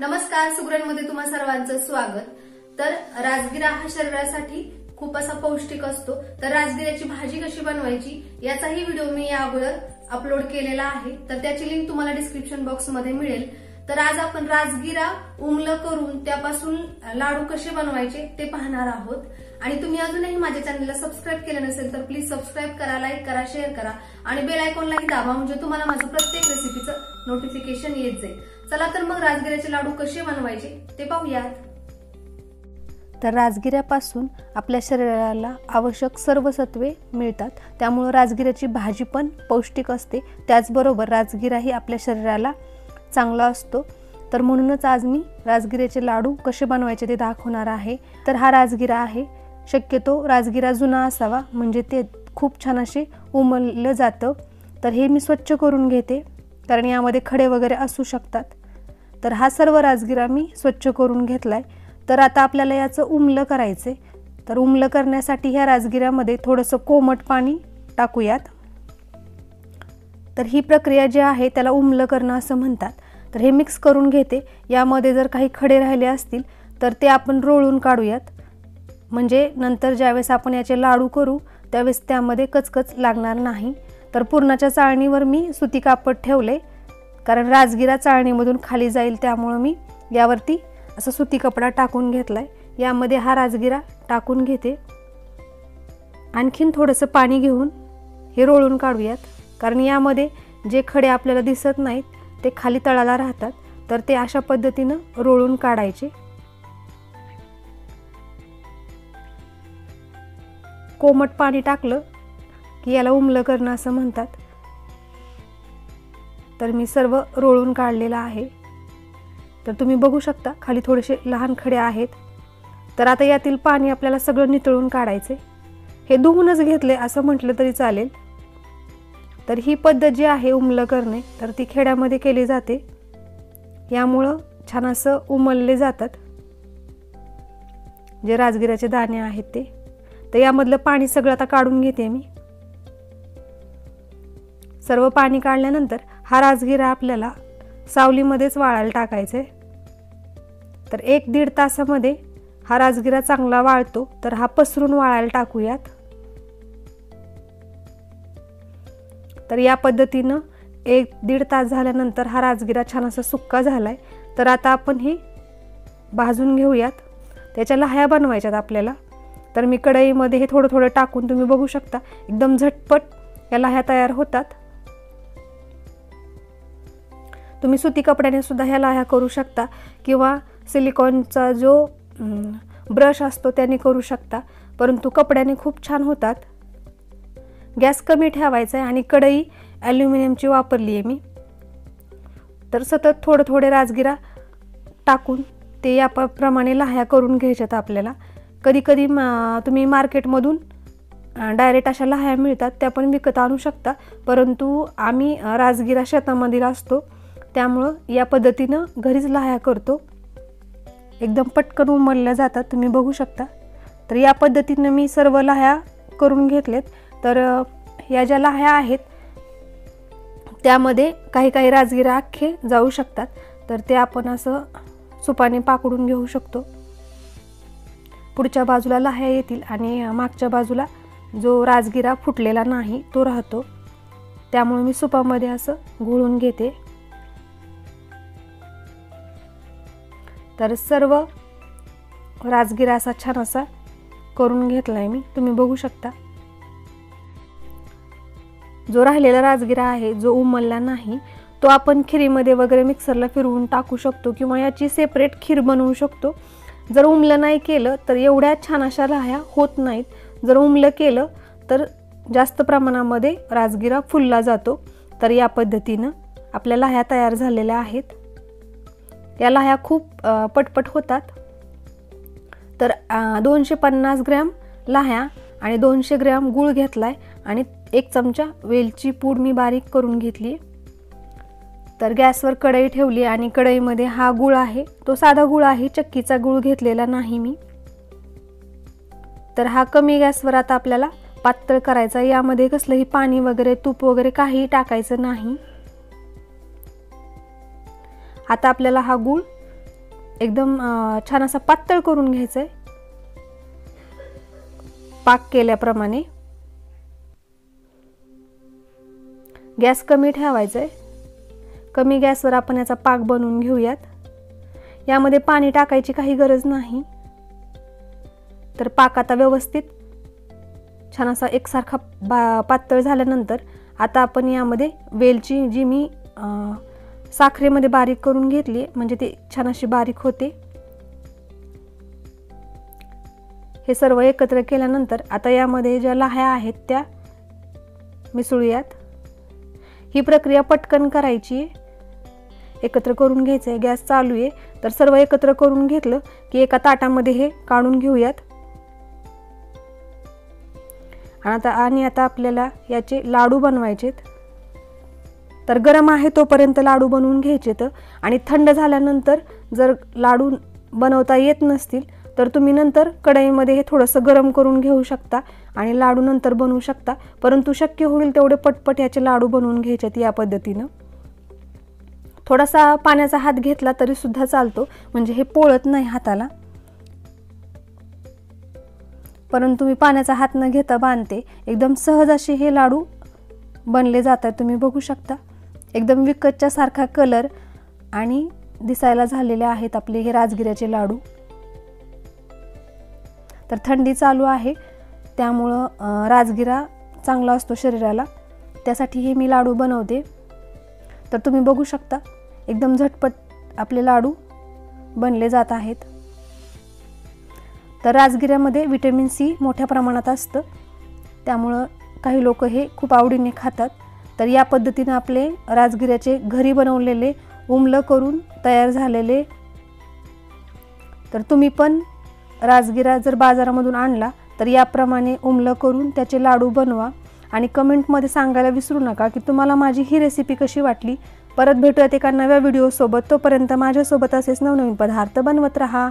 नमस्कार सुगरणमध्ये तुम्हा सर्वांचं स्वागत. तर राजगिरा हा शरीरासाठी खूप असा पौष्टिक असतो. तर राजगिऱ्याची भाजी कशी बनवायची याचाही व्हिडिओ मी या अगोदर अपलोड केलेला आहे. तर त्याची लिंक तुम्हाला डिस्क्रिप्शन बॉक्समध्ये मिळेल. तर आज आपण राजगिरा उमलं करून त्यापासून लाडू कसे बनवायचे ते पाहणार आहोत. आणि तुम्ही अजूनही माझ्या चॅनलला सबस्क्राईब केलं नसेल तर प्लीज सबस्क्राईब करा लाईक करा शेअर करा. आणि बेल आयकॉनलाही दाबा म्हणजे तुम्हाला माझं प्रत्येक रेसिपी नोटिफिकेशन येत जाईल. चला तर मग राजगिऱ्याचे लाडू कसे बनवायचे ते पाहूयात. तर राजगिऱ्यापासून आपल्या शरीराला आवश्यक सर्व सत्वे मिळतात. त्यामुळं राजगिऱ्याची भाजी पण पौष्टिक असते. त्याचबरोबर राजगिराही आपल्या शरीराला चांगला असतो. तर म्हणूनच आज मी राजगिऱ्याचे लाडू कसे बनवायचे ते दाखवणार आहे. तर हा राजगिरा आहे. शक्यतो राजगिरा जुना असावा. म्हणजे ते खूप छान असे उमललं जातं. तर हे मी स्वच्छ करून घेते. कारण यामध्ये खडे वगैरे असू शकतात. तर हा सर्व राजगिरा मी स्वच्छ करून घेतला आहे तर आता आपल्याला याचं उमलं करायचं आहे तर उमलं करण्यासाठी ह्या राजगिऱ्यामध्ये थोडंसं कोमट पाणी टाकूयात. तर ही प्रक्रिया जी आहे त्याला उमलं करणं असं म्हणतात. तर हे मिक्स करून घेते. यामध्ये जर काही खडे राहिले असतील तर ते आपण रोळून काढूयात. म्हणजे नंतर ज्यावेळेस आपण याचे लाडू करू त्यावेळेस त्यामध्ये कचकच लागणार नाही. तर पूर्णाच्या चाळणीवर मी सुती कापड ठेवले. कारण राजगिरा चाळणीमधून खाली जाईल त्यामुळं मी यावरती असा सुती कपडा टाकून घेतला आहे यामध्ये हा राजगिरा टाकून घेते. आणखीन थोडंसं पाणी घेऊन हे रोळून काढूयात. कारण यामध्ये जे खडे आपल्याला दिसत नाहीत ते खाली तळाला राहतात. तर ते अशा पद्धतीनं रोळून काढायचे. कोमट पाणी टाकलं. की याला उमलं करणं असं म्हणतात. तर मी सर्व रोळून काढलेलं आहे. तर तुम्ही बघू शकता खाली थोडेसे लहान खडे आहेत. तर आता यातील पाणी आपल्याला सगळं नितळून काढायचे हे धुवूनच घेतले असं म्हटलं तरी चालेल. तर ही पद्धत जी आहे उमलं करणे तर ती खेड्यामध्ये केली जाते. यामुळं छान असं उमलले जातात. जे राजगिराचे दाणे आहेत ते. तर यामधलं पाणी सगळं आता काढून घेते मी. सर्व पाणी काढल्यानंतर हा राजगिरा आपल्याला सावलीमध्येच वाळायला टाकायचा आहे तर एक दीड तासामध्ये हा राजगिरा चांगला वाळतो तर हा पसरून वाळायला टाकूयात. तर या पद्धतीनं एक दीड तास झाल्यानंतर हा राजगिरा छान असा सुक्का झाला आहे तर आता आपण ही भाजून घेऊयात. त्याच्या लह्या बनवायच्यात आपल्याला. तर मी कढईमध्ये हे थोडं थोडं टाकून तुम्ही बघू शकता. एकदम झटपट या लह्या तयार होतात. तुम्ही सुती कपड्याने सुद्धा ह्या लाह्या करू शकता किंवा सिलिकॉनचा जो ब्रश असतो त्याने करू शकता. परंतु कपड्याने खूप छान होतात. गॅस कमी ठेवायचा आहे आणि कढई ॲल्युमिनियमची वापरली आहे मी. तर सतत थोडं थोडे राजगिरा टाकून ते याप्रमाणे लाह्या करून घ्यायच्यात आपल्याला. कधी कधी मा तुम्ही मार्केटमधून डायरेक्ट अशा लाह्या मिळतात त्या पण विकत आणू शकता. परंतु आम्ही राजगिरा शेतामधील असतो त्यामुळं या पद्धतीनं घरीच लाह्या करतो. एकदम पटकन उमलल्या जातात तुम्ही बघू शकता. तर या पद्धतीनं मी सर्व लाह्या करून घेतलेत. तर या ज्या लाह्या आहेत त्यामध्ये काही काही राजगिरा अख्खे जाऊ शकतात. तर ते आपण असं सुपाने पाकडून घेऊ शकतो. पुढच्या बाजूला लाह्या येतील आणि मागच्या बाजूला जो राजगिरा फुटलेला नाही तो राहतो. त्यामुळे मी सुपामध्ये असं घोळून घेते. तर सर्व राजगिरा असा छान असा करून घेतला आहे मी. तुम्ही बघू शकता. जो राहिलेला राजगिरा आहे जो उमलला नाही तो आपण खिरीमध्ये वगैरे मिक्सरला फिरवून टाकू शकतो किंवा याची सेपरेट खीर बनवू शकतो. जर उमलं नाही केलं तर एवढ्या छान अशा लाह्या होत नाहीत. जर उमलं केलं तर जास्त प्रमाणामध्ये राजगिरा फुलला जातो. तर या पद्धतीनं आपल्या लाह्या तयार झालेल्या आहेत. या लाह्या खूप पटपट होतात. तर दोनशे पन्नास ग्रॅम लाह्या आणि दोनशे ग्रॅम गूळ घेतला आहे आणि एक चमचा वेलची पूड मी बारीक करून घेतली. तर गॅसवर कढई ठेवली आणि कढईमध्ये हा गुळ आहे. तो साधा गुळ आहे चक्कीचा गुळ घेतलेला नाही मी. तर हा कमी गॅसवर आता आपल्याला पातळ करायचा यामध्ये कसलंही पाणी वगैरे तूप वगैरे काही टाकायचं नाही. आता आपल्याला हा गूळ एकदम छान असा पातळ करून घ्यायचा आहे पाक केल्याप्रमाणे. गॅस कमी ठेवायचा आहे कमी गॅसवर आपण याचा पाक बनवून घेऊयात. यामध्ये पाणी टाकायची काही गरज नाही. तर पाक आता व्यवस्थित छान असा एकसारखा बा पातळ झाल्यानंतर आता आपण यामध्ये वेलची जी मी साखरेमध्ये बारीक करून घेतली म्हणजे ती छान अशी बारीक होते. हे सर्व एकत्र केल्यानंतर आता यामध्ये ज्या लाह्या आहेत त्या मिसळूयात. ही प्रक्रिया पटकन करायची एकत्र करून घ्यायचं आहे गॅस चालू आहे. तर सर्व एकत्र करून घेतलं की एका ताटामध्ये हे काढून घेऊयात. आणि आता आणि आता आपल्याला याचे लाडू बनवायचेत. तर गरम आहे तोपर्यंत लाडू बनवून घ्यायचे तर. आणि थंड झाल्यानंतर जर लाडू बनवता येत नसतील तर तुम्ही नंतर कढईमध्ये हे थोडंसं गरम करून घेऊ शकता आणि लाडू नंतर बनवू शकता. परंतु शक्य होईल तेवढे पटपट याचे लाडू बनवून घ्यायचेत या पद्धतीनं. थोडासा पाण्याचा हात घेतला तरी सुद्धा चालतो म्हणजे हे पोळत नाही हाताला. परंतु मी पाण्याचा हात न घेता बांधते. एकदम सहज असे हे लाडू बनले जातात तुम्ही बघू शकता. एकदम विकतच्या सारखा कलर आणि दिसायला झालेले आहेत आपले हे राजगिऱ्याचे लाडू. तर थंडी चालू आहे. त्यामुळं राजगिरा चांगला असतो शरीराला. त्यासाठी हे मी लाडू बनवते. तर तुम्ही बघू शकता एकदम झटपट आपले लाडू बनले जात आहेत. तर राजगिऱ्यामध्ये विटॅमिन सी मोठ्या प्रमाणात असतं. त्यामुळं काही लोक हे खूप आवडीने खातात. तर या पद्धतीनं आपले राजगिऱ्याचे घरी बनवलेले उमलं करून तयार झालेले. तर तुम्ही पण राजगिरा जर बाजारामधून आणला तर याप्रमाणे उमलं करून त्याचे लाडू बनवा. आणि कमेंटमध्ये सांगायला विसरू नका की तुम्हाला माझी ही रेसिपी कशी वाटली? परत भेटूयात एका नव्या व्हिडिओसोबत तोपर्यंत माझ्यासोबत असेच नवनवीन पदार्थ बनवत राहा.